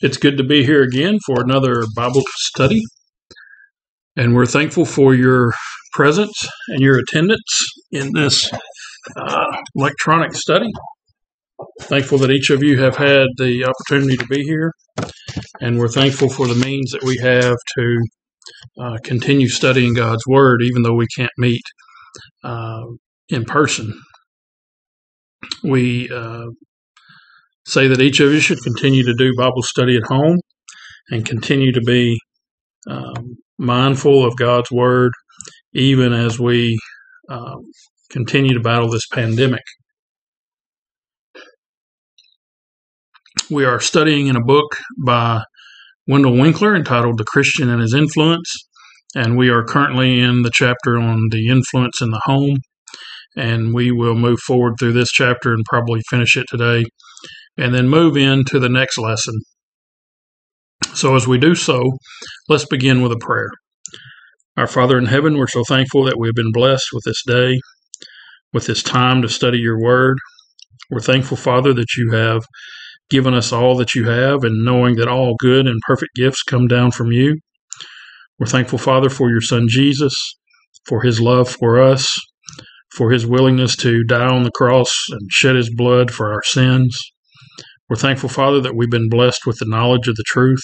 It's good to be here again for another Bible study. And we're thankful for your presence and your attendance in this uh, electronic study. Thankful that each of you have had the opportunity to be here. And we're thankful for the means that we have to uh, continue studying God's Word, even though we can't meet uh, in person. We uh, say that each of you should continue to do Bible study at home and continue to be um, mindful of God's Word, even as we um, continue to battle this pandemic. We are studying in a book by Wendell Winkler entitled The Christian and His Influence, and we are currently in the chapter on the influence in the home. And we will move forward through this chapter and probably finish it today and then move into the next lesson. So, as we do so, let's begin with a prayer. Our Father in heaven, we're so thankful that we've been blessed with this day, with this time to study your word. We're thankful, Father, that you have given us all that you have, and knowing that all good and perfect gifts come down from you. We're thankful, Father, for your Son Jesus, for his love for us, for his willingness to die on the cross and shed his blood for our sins. We're thankful, Father, that we've been blessed with the knowledge of the truth.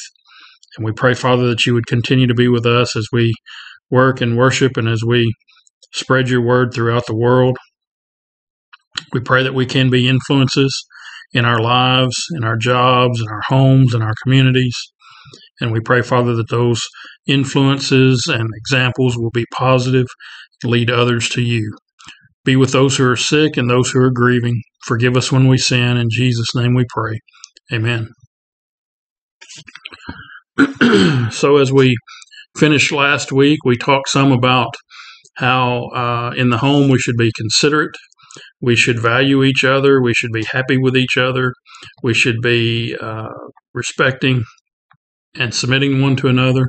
And we pray, Father, that you would continue to be with us as we work and worship and as we spread your word throughout the world. We pray that we can be influences in our lives, in our jobs, in our homes, in our communities. And we pray, Father, that those influences and examples will be positive and lead others to you. Be with those who are sick and those who are grieving. Forgive us when we sin. In Jesus' name we pray. Amen. so, as we finished last week, we talked some about how uh, in the home we should be considerate, we should value each other, we should be happy with each other, we should be uh, respecting and submitting one to another,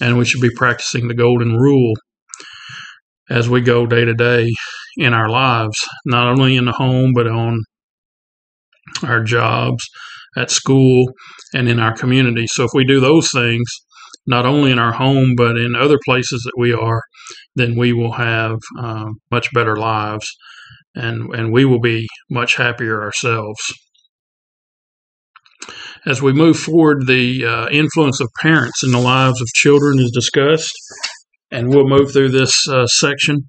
and we should be practicing the golden rule as we go day to day in our lives, not only in the home, but on our jobs, at school, and in our community. So if we do those things, not only in our home, but in other places that we are, then we will have uh, much better lives and, and we will be much happier ourselves. As we move forward, the uh, influence of parents in the lives of children is discussed, and we'll move through this uh, section.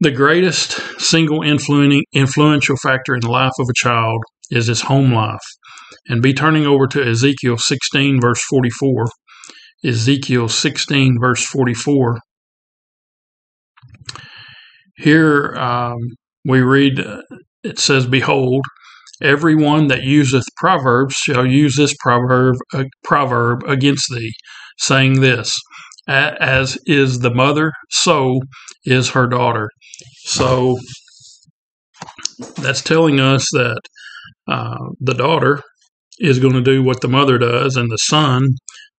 The greatest single influential factor in the life of a child is his home life. And be turning over to Ezekiel 16, verse 44. Ezekiel 16, verse 44. Here um, we read, uh, it says, Behold, everyone that useth proverbs shall use this proverb, uh, proverb against thee, saying this, As is the mother, so is her daughter. So that's telling us that uh, the daughter is going to do what the mother does, and the son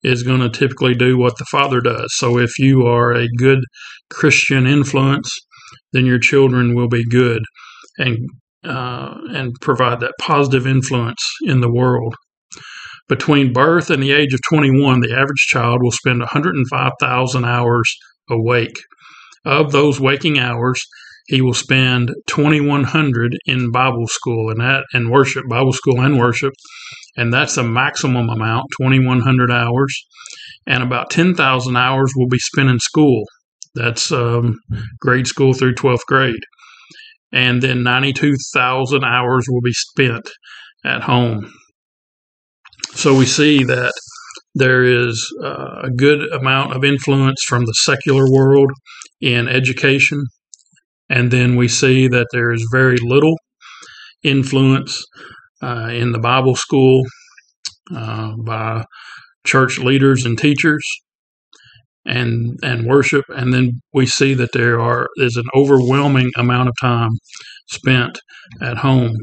is going to typically do what the father does. So if you are a good Christian influence, then your children will be good and uh, and provide that positive influence in the world. Between birth and the age of 21, the average child will spend 105,000 hours awake. Of those waking hours, he will spend 2100 in Bible school and that and worship, Bible school and worship. And that's the maximum amount, 2100 hours. And about 10,000 hours will be spent in school. That's um, grade school through 12th grade. And then 92,000 hours will be spent at home. So we see that there is uh, a good amount of influence from the secular world in education, and then we see that there is very little influence uh, in the Bible school uh, by church leaders and teachers and and worship. And then we see that there are is an overwhelming amount of time spent at home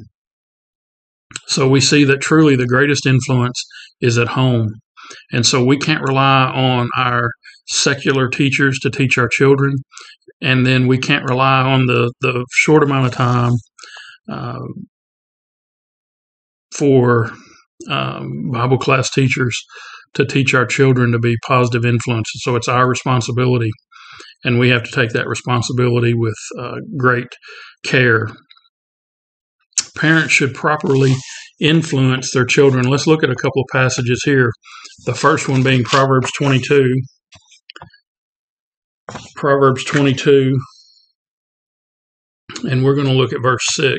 so we see that truly the greatest influence is at home and so we can't rely on our secular teachers to teach our children and then we can't rely on the the short amount of time uh, for um, Bible class teachers to teach our children to be positive influences. So it's our responsibility, and we have to take that responsibility with uh, great care. Parents should properly influence their children. Let's look at a couple of passages here. The first one being Proverbs 22. Proverbs 22, and we're going to look at verse 6.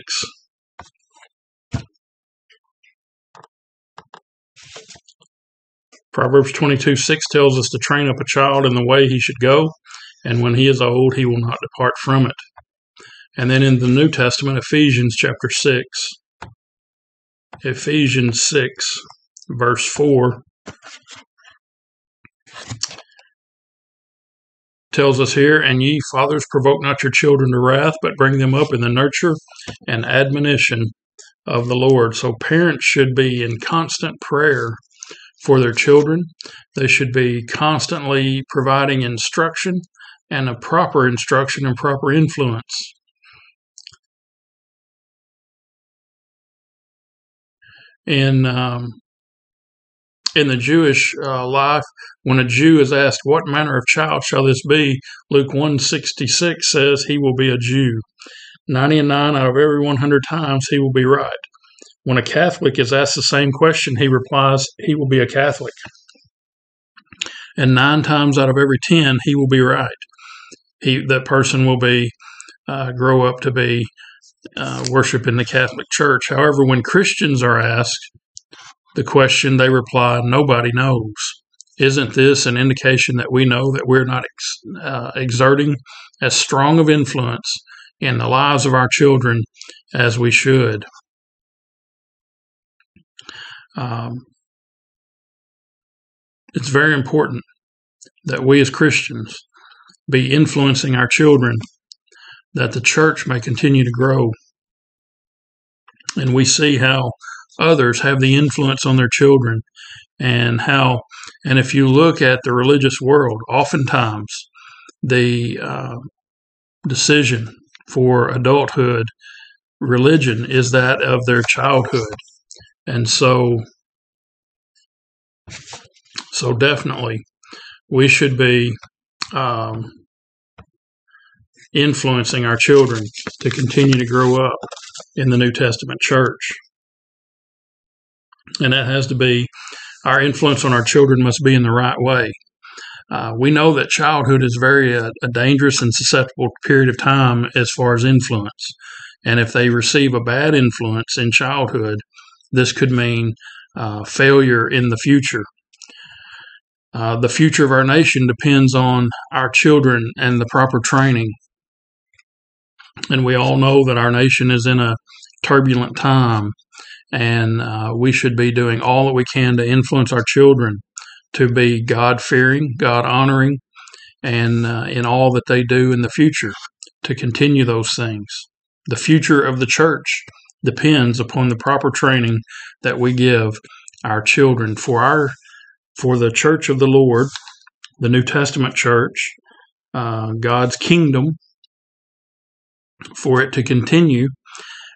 Proverbs 22 6 tells us to train up a child in the way he should go, and when he is old, he will not depart from it. And then in the New Testament, Ephesians chapter 6, Ephesians 6, verse 4, tells us here, And ye fathers, provoke not your children to wrath, but bring them up in the nurture and admonition of the Lord. So parents should be in constant prayer for their children. They should be constantly providing instruction and a proper instruction and proper influence. In um, in the Jewish uh, life, when a Jew is asked, What manner of child shall this be? Luke 166 says, He will be a Jew. 99 out of every 100 times, he will be right. When a Catholic is asked the same question, he replies, He will be a Catholic. And nine times out of every 10, he will be right. He, that person will be, uh, grow up to be uh, worship in the Catholic Church. However, when Christians are asked the question, they reply, Nobody knows. Isn't this an indication that we know that we're not ex- uh, exerting as strong of influence in the lives of our children as we should? Um, it's very important that we as Christians be influencing our children, that the church may continue to grow. And we see how others have the influence on their children, and how, and if you look at the religious world, oftentimes the uh, decision for adulthood religion is that of their childhood and so so definitely we should be um, influencing our children to continue to grow up in the New Testament church. And that has to be our influence on our children must be in the right way. Uh, we know that childhood is very uh, a dangerous and susceptible period of time as far as influence. And if they receive a bad influence in childhood, this could mean uh, failure in the future. Uh, the future of our nation depends on our children and the proper training. And we all know that our nation is in a turbulent time, and uh, we should be doing all that we can to influence our children to be God fearing, God honoring, and uh, in all that they do in the future to continue those things. The future of the church depends upon the proper training that we give our children for our for the church of the Lord, the New Testament church, uh, God's kingdom, for it to continue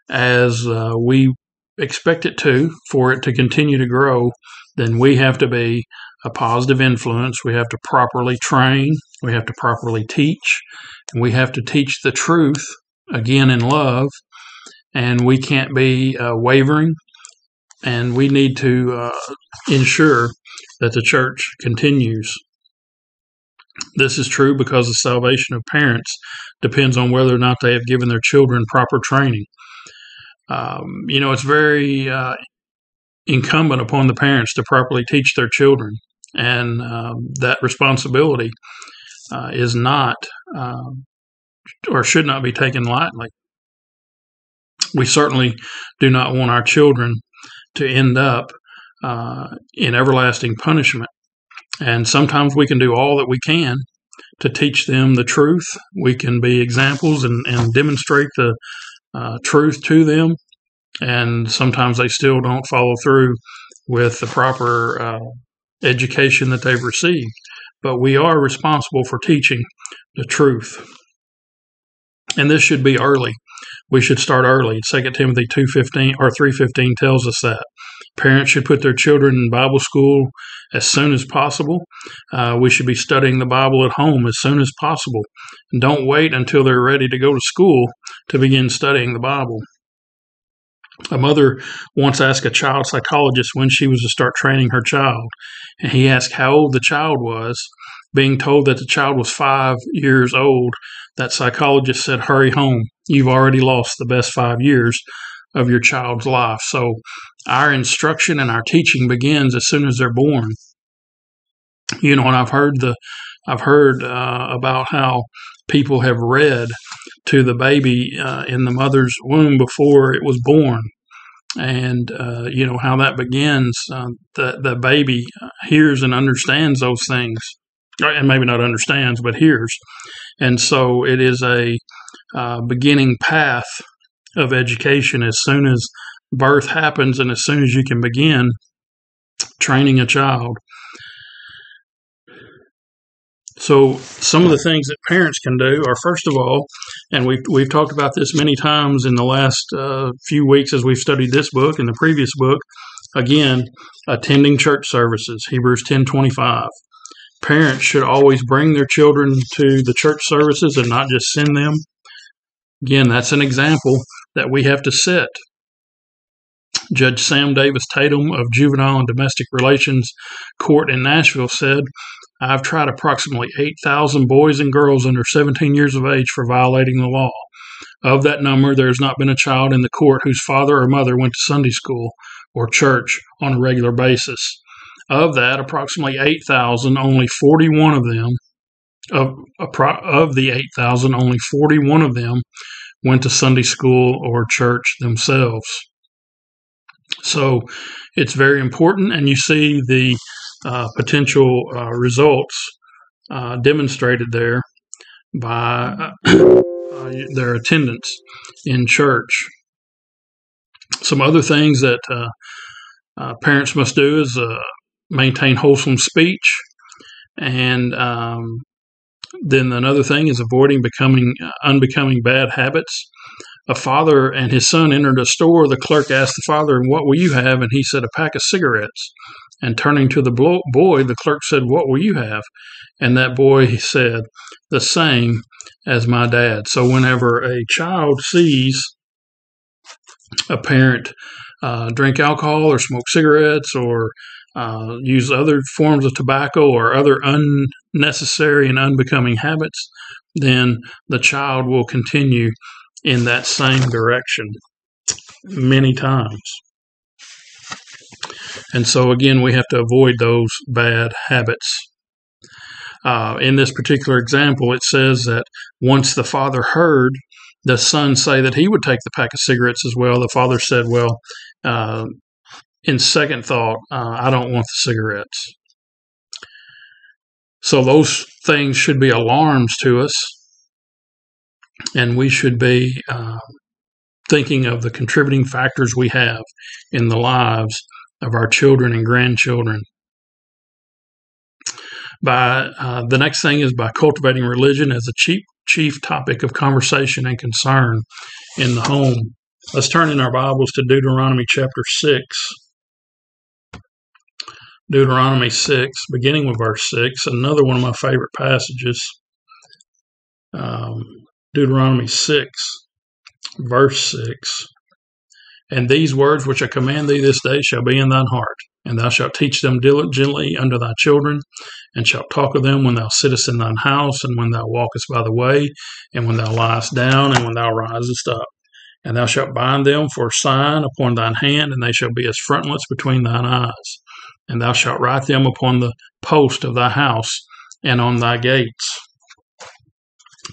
as uh, we expect it to, for it to continue to grow, then we have to be a positive influence. We have to properly train. We have to properly teach. And we have to teach the truth, again, in love, and we can't be uh, wavering, and we need to uh, ensure that the church continues. This is true because the salvation of parents depends on whether or not they have given their children proper training. Um, you know, it's very uh, incumbent upon the parents to properly teach their children, and um, that responsibility uh, is not um, or should not be taken lightly we certainly do not want our children to end up uh, in everlasting punishment. And sometimes we can do all that we can to teach them the truth. We can be examples and, and demonstrate the uh, truth to them. And sometimes they still don't follow through with the proper uh, education that they've received. But we are responsible for teaching the truth. And this should be early we should start early. Second Timothy two fifteen or three fifteen tells us that Parents should put their children in Bible school as soon as possible. Uh, we should be studying the Bible at home as soon as possible. And don't wait until they're ready to go to school to begin studying the Bible. A mother once asked a child psychologist when she was to start training her child, and he asked how old the child was. Being told that the child was five years old, that psychologist said, Hurry home. You've already lost the best five years of your child's life. So, our instruction and our teaching begins as soon as they're born. You know, and I've heard the I've heard uh, about how people have read to the baby uh, in the mother's womb before it was born. And, uh, you know, how that begins. Uh, the, the baby hears and understands those things. And maybe not understands, but hears. And so it is a uh, beginning path of education as soon as birth happens and as soon as you can begin training a child so some of the things that parents can do are first of all, and we've we've talked about this many times in the last uh, few weeks as we've studied this book and the previous book. Again, attending church services, Hebrews ten twenty five. Parents should always bring their children to the church services and not just send them. Again, that's an example that we have to set. Judge Sam Davis Tatum of Juvenile and Domestic Relations Court in Nashville said, I've tried approximately 8,000 boys and girls under 17 years of age for violating the law. Of that number, there has not been a child in the court whose father or mother went to Sunday school or church on a regular basis. Of that, approximately 8,000, only 41 of them, of, of the 8,000, only 41 of them went to Sunday school or church themselves. So it's very important, and you see the uh, potential uh, results uh, demonstrated there by uh, their attendance in church. Some other things that uh, parents must do is maintain wholesome speech, and um, then another thing is avoiding becoming unbecoming bad habits a father and his son entered a store. The clerk asked the father, What will you have? And he said, A pack of cigarettes. And turning to the boy, the clerk said, What will you have? And that boy said, The same as my dad. So whenever a child sees a parent uh, drink alcohol or smoke cigarettes or uh, use other forms of tobacco or other unnecessary and unbecoming habits, then the child will continue in that same direction many times. And so, again, we have to avoid those bad habits. Uh, in this particular example, it says that once the father heard the son say that he would take the pack of cigarettes as well, the father said, Well, uh, in second thought, uh, I don't want the cigarettes. So, those things should be alarms to us, and we should be uh, thinking of the contributing factors we have in the lives of our children and grandchildren. By uh, the next thing is by cultivating religion as a chief chief topic of conversation and concern in the home. Let's turn in our Bibles to Deuteronomy chapter six. Deuteronomy 6, beginning with verse 6, another one of my favorite passages. Um, Deuteronomy 6, verse 6. And these words which I command thee this day shall be in thine heart, and thou shalt teach them diligently unto thy children, and shalt talk of them when thou sittest in thine house, and when thou walkest by the way, and when thou liest down, and when thou risest up. And thou shalt bind them for a sign upon thine hand, and they shall be as frontlets between thine eyes. And thou shalt write them upon the post of thy house and on thy gates.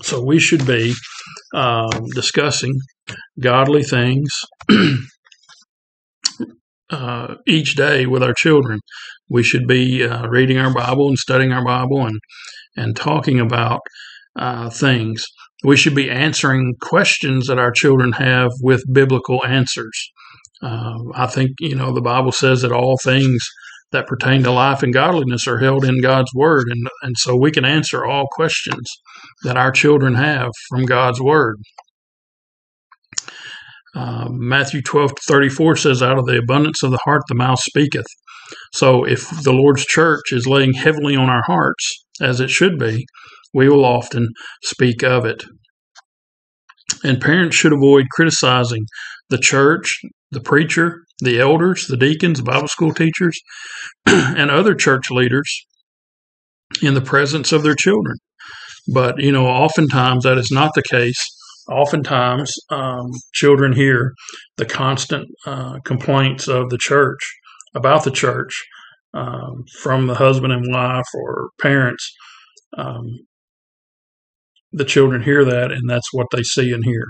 So we should be um, discussing godly things uh, each day with our children. We should be uh, reading our Bible and studying our Bible and and talking about uh, things. We should be answering questions that our children have with biblical answers. Uh, I think you know the Bible says that all things that pertain to life and godliness are held in God's Word, and and so we can answer all questions that our children have from God's Word. Uh, Matthew 12 34 says, Out of the abundance of the heart, the mouth speaketh. So if the Lord's church is laying heavily on our hearts, as it should be, we will often speak of it. And parents should avoid criticizing the church, the preacher, the elders, the deacons, Bible school teachers, and other church leaders in the presence of their children. But, you know, oftentimes that is not the case. Oftentimes, um, children hear the constant uh, complaints of the church about the church um, from the husband and wife or parents. Um, the children hear that, and that's what they see and hear.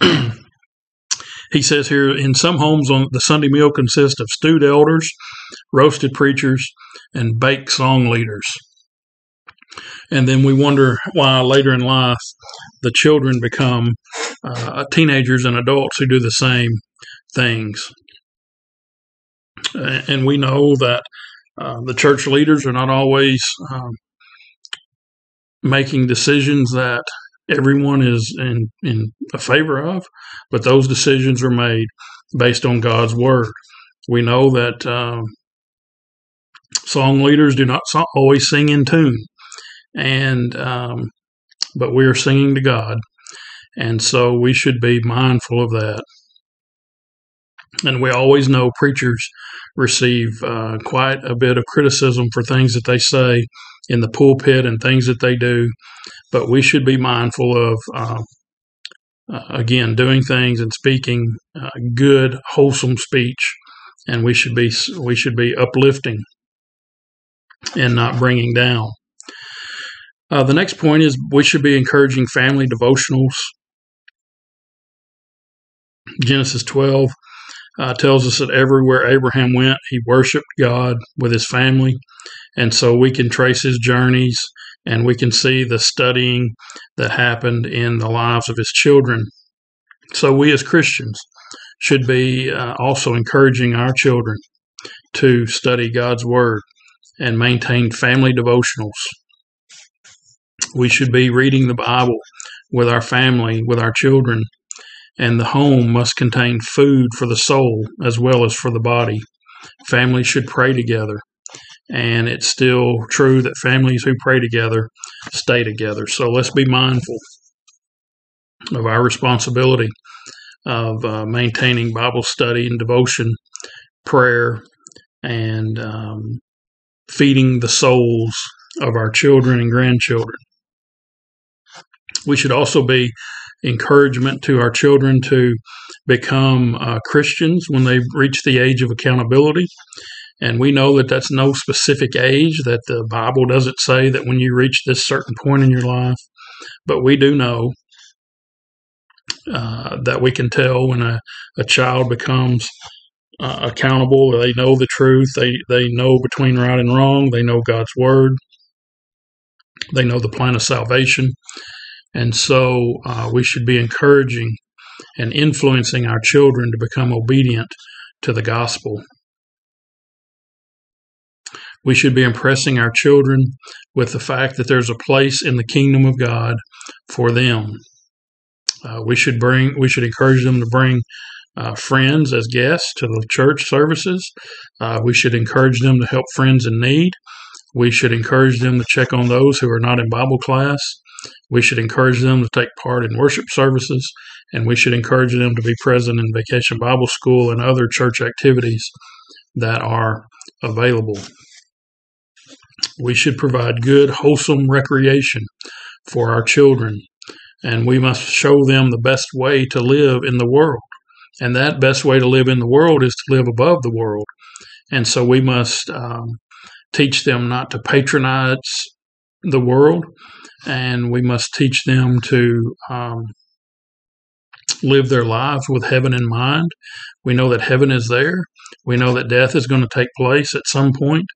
he says here in some homes on the Sunday meal consists of stewed elders, roasted preachers, and baked song leaders. And then we wonder why later in life the children become uh, teenagers and adults who do the same things. And we know that uh, the church leaders are not always um, making decisions that everyone is in, in favor of, but those decisions are made based on God's word. We know that um, song leaders do not so- always sing in tune, and um, but we are singing to God, and so we should be mindful of that. And we always know preachers receive uh, quite a bit of criticism for things that they say in the pulpit and things that they do but we should be mindful of uh, uh, again doing things and speaking uh, good wholesome speech and we should be we should be uplifting and not bringing down. Uh, the next point is we should be encouraging family devotionals. Genesis 12 uh, tells us that everywhere abraham went he worshiped god with his family and so we can trace his journeys and we can see the studying that happened in the lives of his children. So, we as Christians should be uh, also encouraging our children to study God's Word and maintain family devotionals. We should be reading the Bible with our family, with our children, and the home must contain food for the soul as well as for the body. Families should pray together and it's still true that families who pray together stay together. So let's be mindful of our responsibility of uh, maintaining Bible study and devotion, prayer, and um, feeding the souls of our children and grandchildren. We should also be encouragement to our children to become uh, Christians when they reach the age of accountability and we know that that's no specific age, that the Bible doesn't say that when you reach this certain point in your life. But we do know uh, that we can tell when a, a child becomes uh, accountable. They know the truth. They, they know between right and wrong. They know God's word. They know the plan of salvation. And so uh, we should be encouraging and influencing our children to become obedient to the gospel we should be impressing our children with the fact that there's a place in the kingdom of God for them. Uh, we should bring, we should encourage them to bring uh, friends as guests to the church services. Uh, we should encourage them to help friends in need. We should encourage them to check on those who are not in Bible class. We should encourage them to take part in worship services, and we should encourage them to be present in Vacation Bible School and other church activities that are available. We should provide good, wholesome recreation for our children, and we must show them the best way to live in the world. And that best way to live in the world is to live above the world. And so we must um, teach them not to patronize the world, and we must teach them to um, live their lives with heaven in mind. We know that heaven is there. We know that death is going to take place at some point,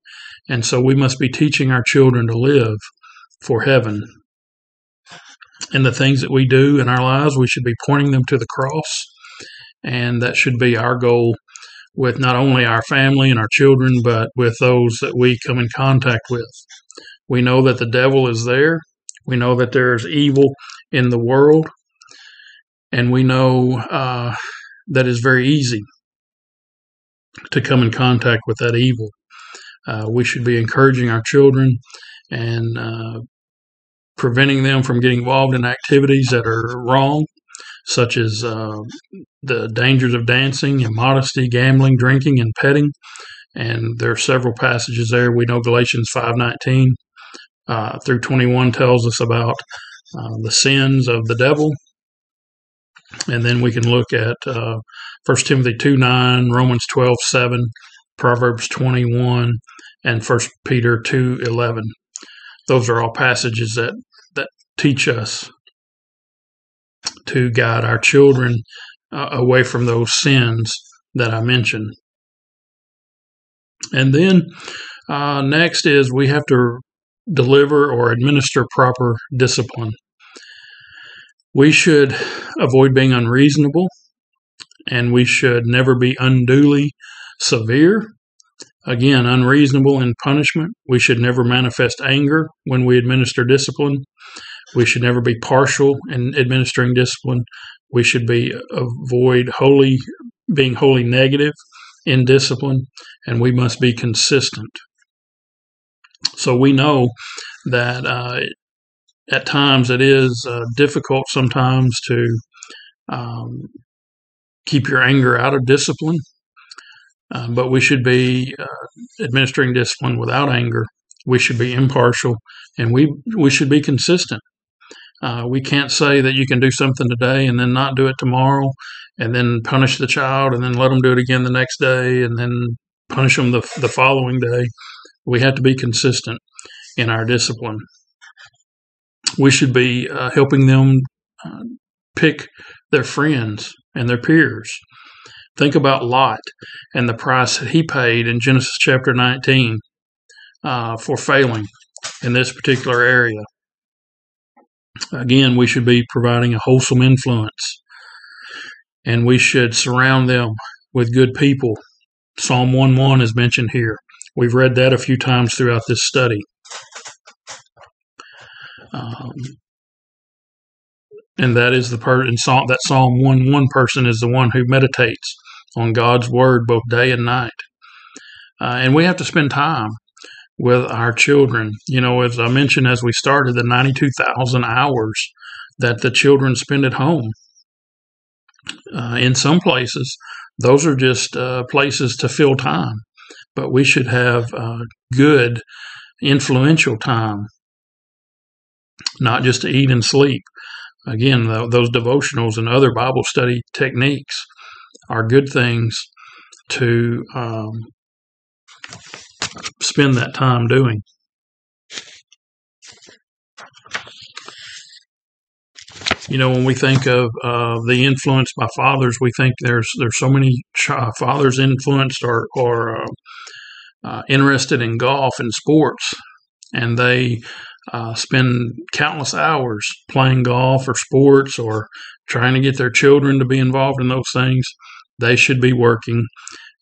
and so we must be teaching our children to live for heaven. And the things that we do in our lives, we should be pointing them to the cross. And that should be our goal with not only our family and our children, but with those that we come in contact with. We know that the devil is there. We know that there's evil in the world, and we know uh, that it's very easy to come in contact with that evil. Uh, we should be encouraging our children and uh, preventing them from getting involved in activities that are wrong, such as uh, the dangers of dancing, immodesty, gambling, drinking, and petting. And there are several passages there. We know Galatians 5.19 uh, through 21 tells us about uh, the sins of the devil. And then we can look at uh, 1 Timothy 2 9, Romans 12 7, Proverbs 21, and 1 Peter 2 11. Those are all passages that, that teach us to guide our children uh, away from those sins that I mentioned. And then uh, next is we have to deliver or administer proper discipline. We should avoid being unreasonable and we should never be unduly severe. Again, unreasonable in punishment. We should never manifest anger when we administer discipline. We should never be partial in administering discipline. We should be avoid wholly being wholly negative in discipline, and we must be consistent. So we know that uh, at times it is uh, difficult sometimes to um, keep your anger out of discipline, uh, but we should be uh, administering discipline without anger. We should be impartial, and we we should be consistent. Uh, we can't say that you can do something today and then not do it tomorrow, and then punish the child and then let them do it again the next day, and then punish them the the following day. We have to be consistent in our discipline. We should be uh, helping them uh, pick their friends and their peers. Think about Lot and the price that he paid in Genesis chapter 19 uh, for failing in this particular area. Again, we should be providing a wholesome influence and we should surround them with good people. Psalm 1 1 is mentioned here. We've read that a few times throughout this study. Um, and that is the Psalm that Psalm one one person is the one who meditates on God's word both day and night. Uh, and we have to spend time with our children. You know, as I mentioned as we started, the ninety two thousand hours that the children spend at home. Uh, in some places, those are just uh, places to fill time, but we should have uh, good, influential time, not just to eat and sleep again, those devotionals and other Bible study techniques are good things to um, spend that time doing. You know, when we think of uh, the influence by fathers, we think there's there's so many ch- fathers influenced or or uh, uh, interested in golf and sports, and they uh, spend countless hours playing golf or sports or trying to get their children to be involved in those things, they should be working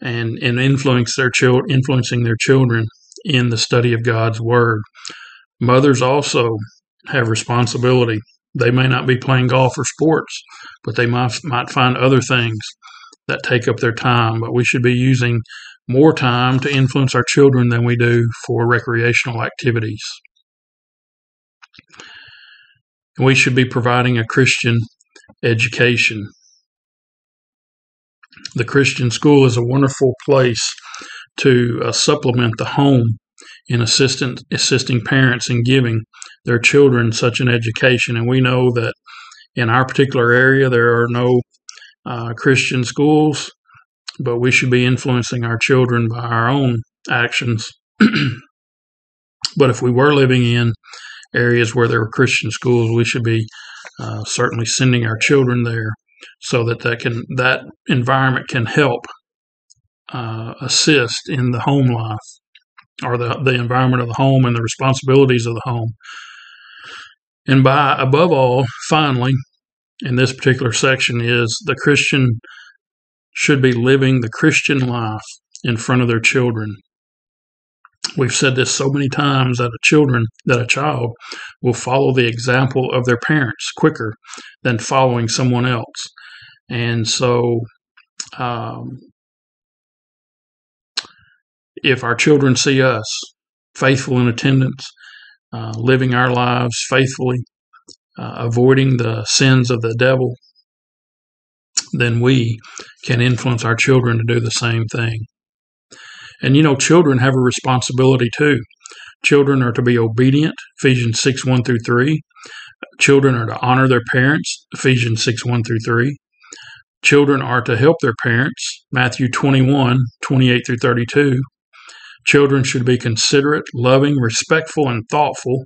and, and influence their chil- influencing their children in the study of God's Word. Mothers also have responsibility. They may not be playing golf or sports, but they might, might find other things that take up their time. But we should be using more time to influence our children than we do for recreational activities. We should be providing a Christian education. The Christian school is a wonderful place to uh, supplement the home in assistant, assisting parents in giving their children such an education. And we know that in our particular area there are no uh, Christian schools, but we should be influencing our children by our own actions. but if we were living in areas where there are Christian schools, we should be uh, certainly sending our children there so that that can that environment can help uh, assist in the home life or the the environment of the home and the responsibilities of the home. And by above all, finally, in this particular section is the Christian should be living the Christian life in front of their children. We've said this so many times that a children that a child will follow the example of their parents quicker than following someone else. And so um, if our children see us faithful in attendance, uh, living our lives faithfully, uh, avoiding the sins of the devil, then we can influence our children to do the same thing. And you know, children have a responsibility too. Children are to be obedient, Ephesians 6 1 through 3. Children are to honor their parents, Ephesians 6 1 through 3. Children are to help their parents, Matthew 21 28 through 32. Children should be considerate, loving, respectful, and thoughtful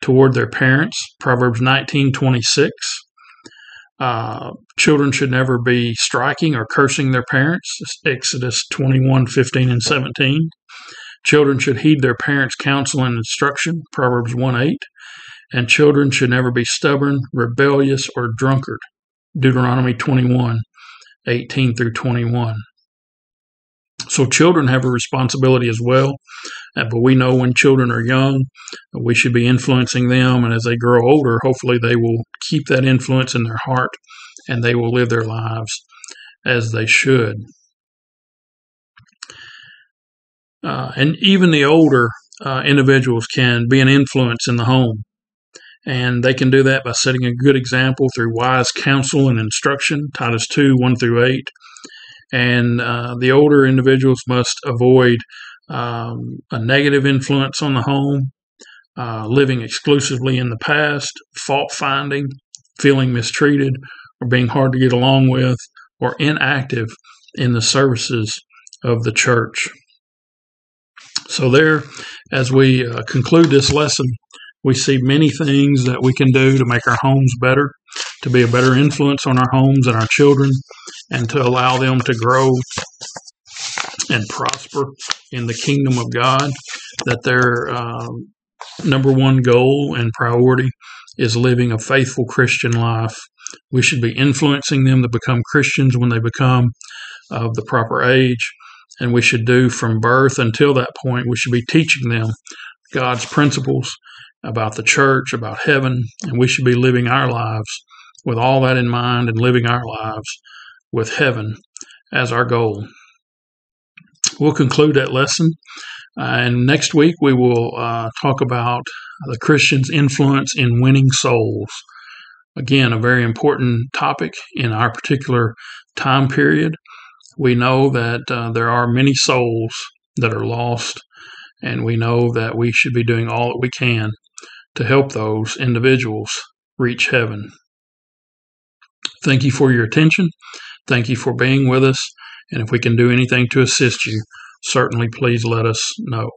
toward their parents, Proverbs 19 26. Uh, children should never be striking or cursing their parents. Exodus 21 15 and 17. Children should heed their parents' counsel and instruction. Proverbs 1 8. And children should never be stubborn, rebellious, or drunkard. Deuteronomy 21 18 through 21. So children have a responsibility as well. Uh, but we know when children are young, we should be influencing them. And as they grow older, hopefully they will keep that influence in their heart and they will live their lives as they should. Uh, and even the older uh, individuals can be an influence in the home. And they can do that by setting a good example through wise counsel and instruction, Titus 2 1 through 8. And uh, the older individuals must avoid um, a negative influence on the home, uh, living exclusively in the past, fault finding, feeling mistreated, or being hard to get along with, or inactive in the services of the church. So, there, as we uh, conclude this lesson, we see many things that we can do to make our homes better, to be a better influence on our homes and our children, and to allow them to grow and prosper in the kingdom of God, that their um, number one goal and priority is living a faithful Christian life. We should be influencing them to become Christians when they become of the proper age. And we should do from birth until that point, we should be teaching them God's principles about the church, about heaven, and we should be living our lives with all that in mind and living our lives with heaven as our goal we'll conclude that lesson. Uh, and next week we will uh, talk about the Christian's influence in winning souls. Again, a very important topic in our particular time period. We know that uh, there are many souls that are lost, and we know that we should be doing all that we can to help those individuals reach heaven. Thank you for your attention. Thank you for being with us. And if we can do anything to assist you, certainly please let us know.